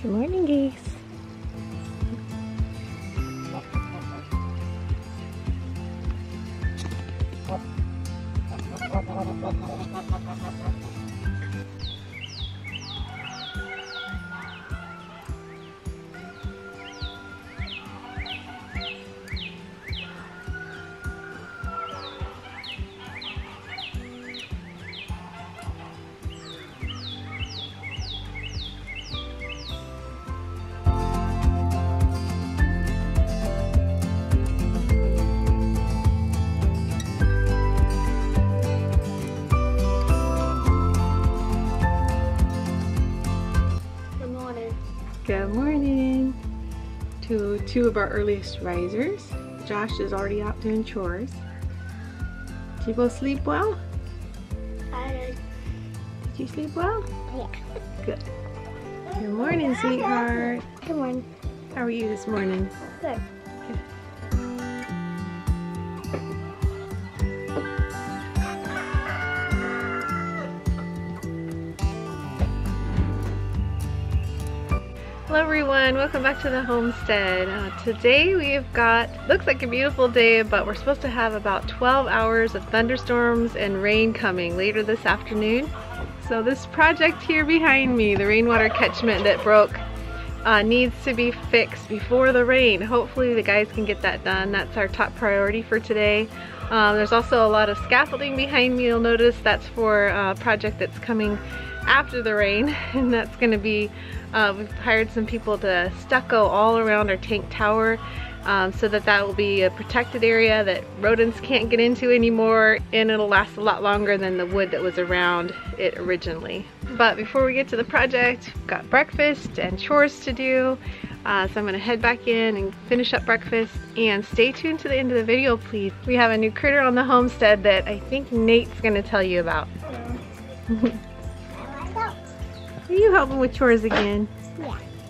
Good morning, geese. Good morning to two of our earliest risers. Josh is already out doing chores. Did you both sleep well? I Did you sleep well? yeah. Good. Good morning, sweetheart. Good morning. How are you this morning? Good. Hello everyone, welcome back to the homestead. Uh, today we've got, looks like a beautiful day, but we're supposed to have about 12 hours of thunderstorms and rain coming later this afternoon. So this project here behind me, the rainwater catchment that broke, uh, needs to be fixed before the rain. Hopefully the guys can get that done. That's our top priority for today. Um, there's also a lot of scaffolding behind me. You'll notice that's for a project that's coming after the rain and that's going to be uh, we've hired some people to stucco all around our tank tower um, so that that will be a protected area that rodents can't get into anymore and it'll last a lot longer than the wood that was around it originally. But before we get to the project, we've got breakfast and chores to do. Uh, so I'm gonna head back in and finish up breakfast and stay tuned to the end of the video please. We have a new critter on the homestead that I think Nate's gonna tell you about. Are you helping with chores again?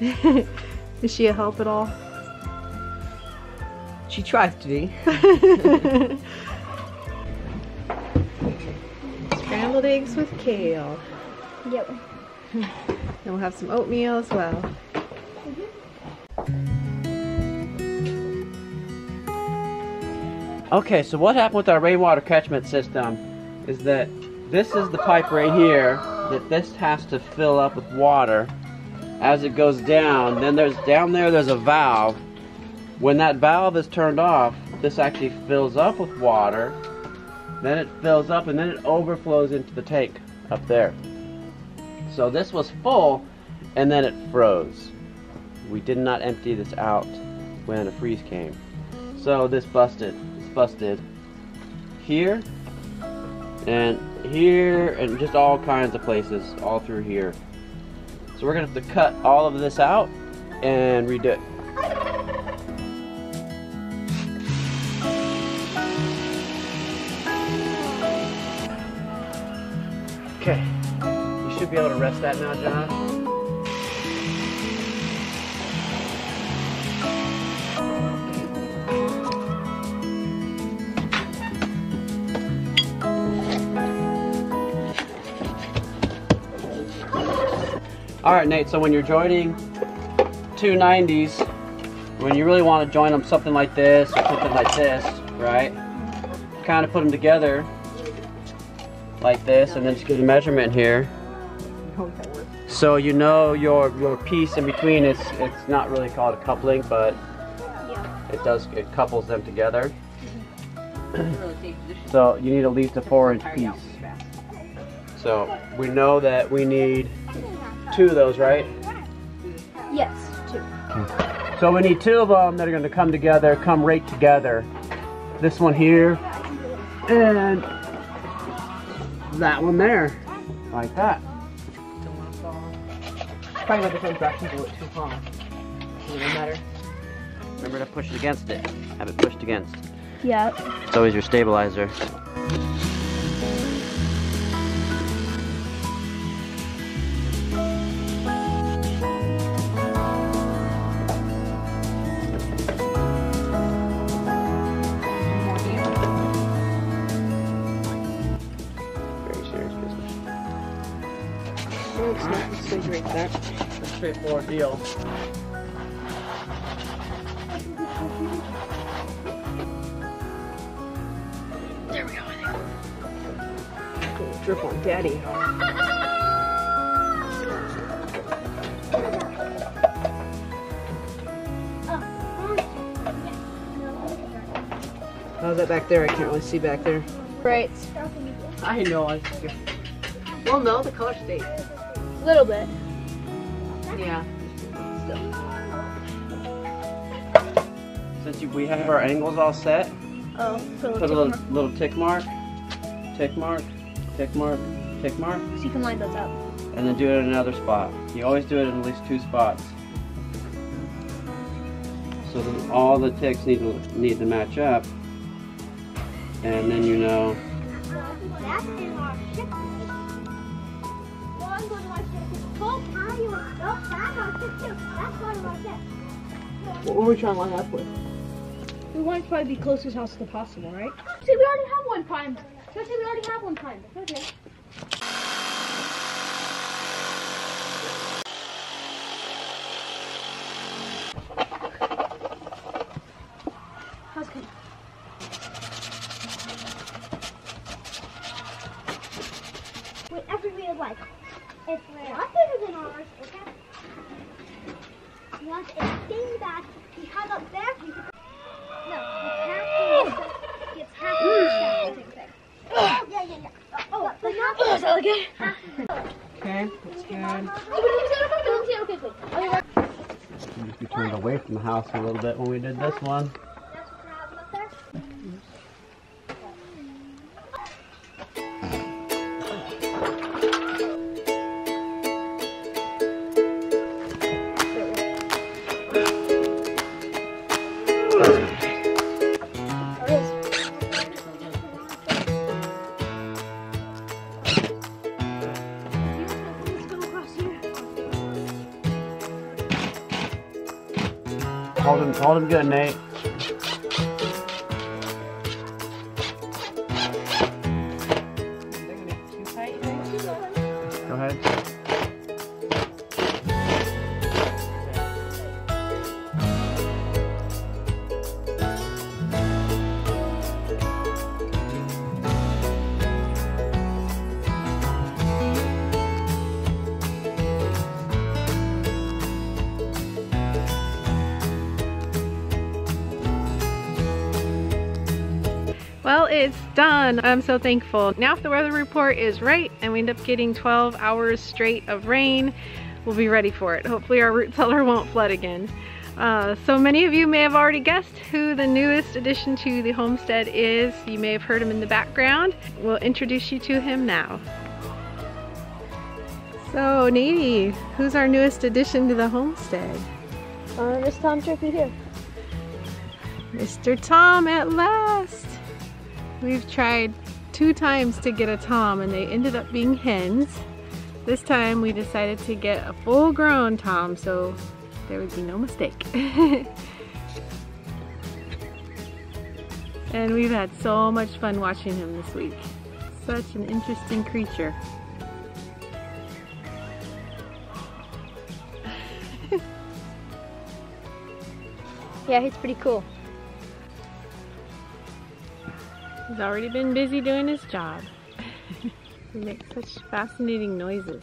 Yeah. Is she a help at all? She tries to be. Scrambled eggs with kale. Yep. And we'll have some oatmeal as well. Mm-hmm. Okay, so what happened with our rainwater catchment system is that this is the pipe right here that this has to fill up with water as it goes down. Then there's down there there's a valve. When that valve is turned off, this actually fills up with water. Then it fills up and then it overflows into the tank up there. So this was full and then it froze. We did not empty this out when a freeze came. So this busted. It's busted here and here and just all kinds of places all through here. So we're gonna have to cut all of this out and redo it. Okay, you should be able to rest that now, Josh. All right, Nate. So when you're joining two 90s, when you really want to join them something like this or something like this, right? Kind of put them together like this, and then just get a measurement here. So you know your your piece in between is it's not really called a coupling, but Yeah. it does it couples them together. so you need at least a four inch piece. So we know that we need two of those, right? Yes. Two. So we need two of them that are going to come together, come right together. This one here and that one there, like that. Probably not the same direction to it too high. Doesn't matter. Remember to push it against it. Have it pushed against. Yep. It's always your stabilizer. Straightforward deal. There we go. strip on daddy. How's that back there? I can't really see back there. Right. I know. I well, no, the color stays. A little bit. Yeah. Since you, we have our angles all set, Oh, so put a little, little tick mark, tick mark, tick mark, tick mark, So you can line those up. and then do it in another spot. You always do it in at least two spots. So that all the ticks need to need to match up, and then you know. What were we trying to line up with? We want to probably be closest house as possible, right? See, we already have one primed. So see, we already have one primed. Okay. How's good? Whatever we would like. It's a lot bigger than ours, okay? Once it's staying back, we have up there. We can... No, it's half the It's half the same thing. Oh, yeah, yeah, yeah. Oh, but not Oh, is that okay? Okay, that's good. Okay, good. Okay, We turned away from the house a little bit when we did this one. Hold him, hold him good, Nate. Well, it's done. I'm so thankful. Now if the weather report is right and we end up getting 12 hours straight of rain, we'll be ready for it. Hopefully our root cellar won't flood again. Uh, so many of you may have already guessed who the newest addition to the homestead is. You may have heard him in the background. We'll introduce you to him now. So, Nady, who's our newest addition to the homestead? Uh, this Tom Turkey here. Mr. Tom at last! We've tried two times to get a Tom and they ended up being hens. This time we decided to get a full grown Tom so there would be no mistake. and we've had so much fun watching him this week. Such an interesting creature. Yeah, he's pretty cool. He's already been busy doing his job. he makes such fascinating noises.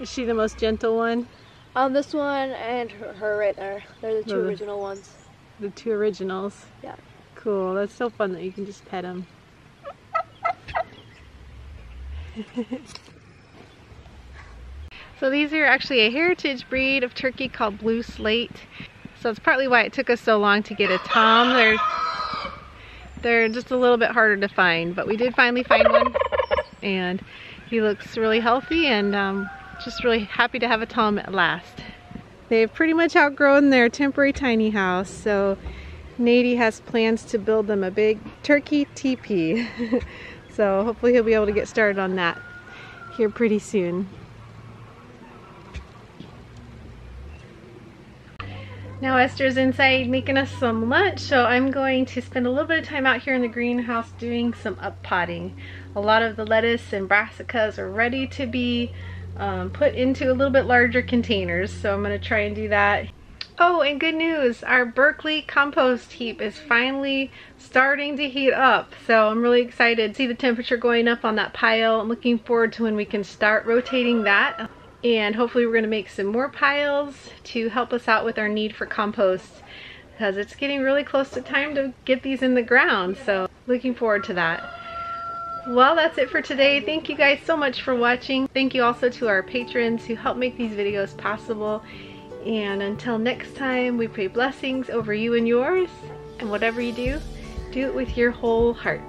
Is she the most gentle one? Um, this one and her, her right there. They're the two the- original ones. The two originals? Yeah. Cool. That's so fun that you can just pet them. so these are actually a heritage breed of turkey called Blue Slate. So it's partly why it took us so long to get a tom. They're they're just a little bit harder to find, but we did finally find one, and he looks really healthy and um, just really happy to have a tom at last. They've pretty much outgrown their temporary tiny house, so Nady has plans to build them a big turkey teepee. so hopefully he'll be able to get started on that here pretty soon. Now Esther's inside making us some lunch, so I'm going to spend a little bit of time out here in the greenhouse doing some up potting. A lot of the lettuce and brassicas are ready to be um, put into a little bit larger containers, so I'm going to try and do that. Oh, and good news, our Berkeley compost heap is finally starting to heat up. So I'm really excited to see the temperature going up on that pile. I'm looking forward to when we can start rotating that and hopefully we're to make some more piles to help us out with our need for compost because it's getting really close to time to get these in the ground so looking forward to that well that's it for today. Thank you guys so much for watching. Thank you also to our patrons who help make these videos possible. And until next time we pray blessings over you and yours and whatever you do do it with your whole heart